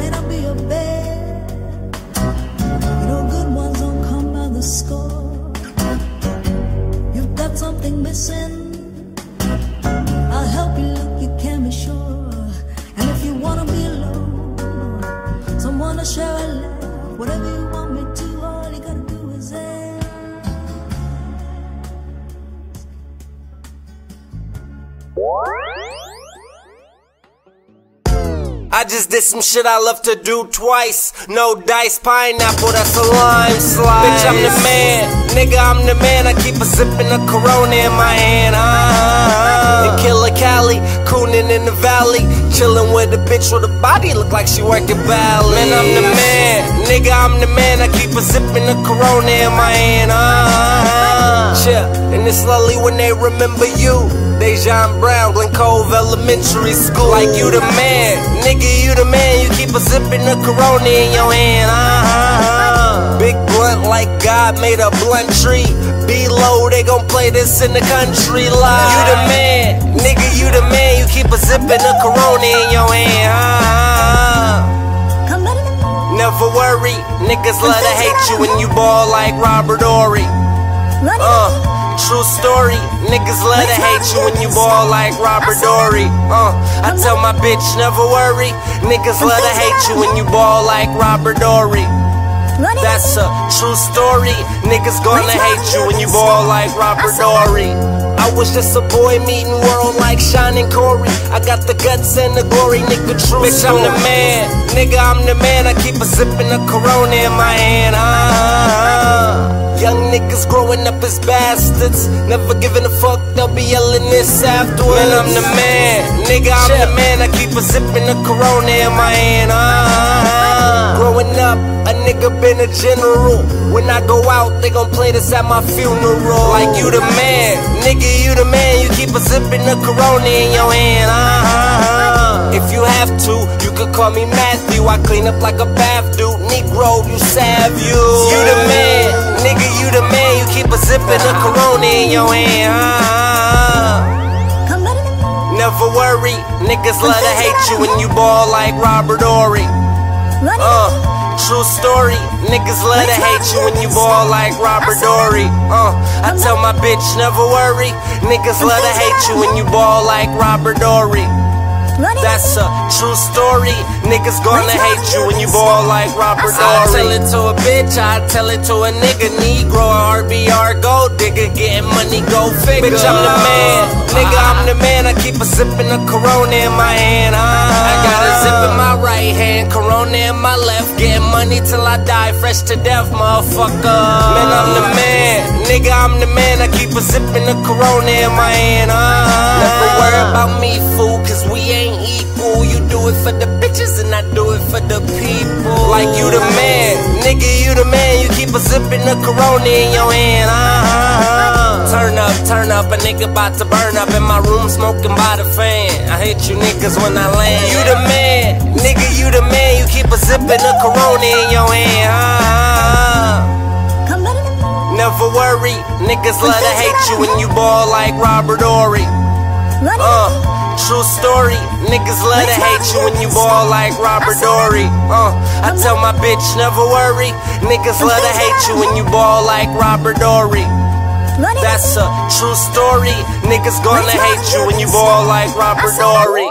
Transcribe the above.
may be. You know, good ones don't come by the score. You've got something missing. I'll help you look, you can be sure. And if you wanna be alone, someone to share a laugh, whatever you want me to, all you gotta do is ask. I just did some shit I love to do twice. No dice, pineapple, that's a lime slide. Bitch, I'm the man. Nigga, I'm the man. I keep a sippin' of Corona in my hand. Uh-huh. And Killer Cali, coonin' in the valley. Chillin' with a bitch with a body look like she working ballet. Man, I'm the man. Nigga, I'm the man. I keep a sippin' of Corona in my hand. Uh-huh. Yeah, and it's lovely when they remember you. Dejan Brown, Glen Cove Elementary School. Like you the man, nigga, you the man. You keep a sippin' of Corona in your hand. Uh-huh. Big blunt like God made a blunt tree. Below, they gon' play this in the country live. You the man, nigga, you the man. You keep a sippin' of Corona in your hand. Uh-huh. Never worry, niggas love to hate you when you ball like Robert Horry. Uh, true story. Niggas love to hate you when you ball like Robert Horry. Uh, I tell my bitch never worry. Niggas love to hate you when you ball like Robert Horry. That's a true story. Niggas gonna hate you when you ball like Robert Horry. I was just a boy meeting world like Shining Corey. I got the guts and the glory, nigga. True Bitch, I'm the man. Nigga, I'm the man. I keep a sippin' of Corona in my hand. Uh-huh. Niggas growing up as bastards. Never giving a fuck, they'll be yelling this afterwards. Man, I'm the man. Nigga, I'm the man. I keep a zipping of Corona in my hand. Uh-huh. Growing up, a nigga been a general. When I go out, they gon' play this at my funeral. Like you the man. Nigga, you the man. You keep a zipping of Corona in your hand. Uh-huh. If you have to, you could call me Matthew. I clean up like a bath dude. Negro, you sav you. You the man. Nigga, you the man. You keep a sippin' of Corona in your hand. Uh-huh. Never worry, niggas love to hate you when you ball like Robert Horry. Uh, true story, niggas love to hate you when you ball like Robert Horry. Uh, I tell my bitch never worry, niggas love to hate you when you ball like Robert Horry. That's a true story. Niggas gonna hate you when you ball like Robert Horry. I tell it to a bitch, I tell it to a nigga. Negro, RBR, gold digger, getting money, go figure. Bitch, I'm the man. Nigga, I'm the man. I keep a sippin' of Corona in my hand. Uh, I got a zip in my right hand, Corona in my left. Getting money till I die, fresh to death, motherfucker. Man, I'm the man. Nigga, I'm the man. I keep a sippin' of Corona in my hand. Uh, Never worry about me, fool, cause we ain't equal. You do it for the bitches and I do it for the people. Like you the man, nigga, you the man. You keep a sippin' of Corona in your hand. Uh-huh. Turn up, turn up, a nigga about to burn up in my room, smoking by the fan. I hate you niggas when I land. You the man, nigga, you the man. You keep a sippin' of Corona in your hand. Uh-huh. Never worry, niggas love to hate you when you ball like Robert Horry. Uh, true story. Niggas love to hate you when you ball like Robert Horry. Uh, I tell my bitch never worry. Niggas love to hate you when you ball like Robert Horry. That's a true story. Niggas gonna hate you when you ball like Robert Horry.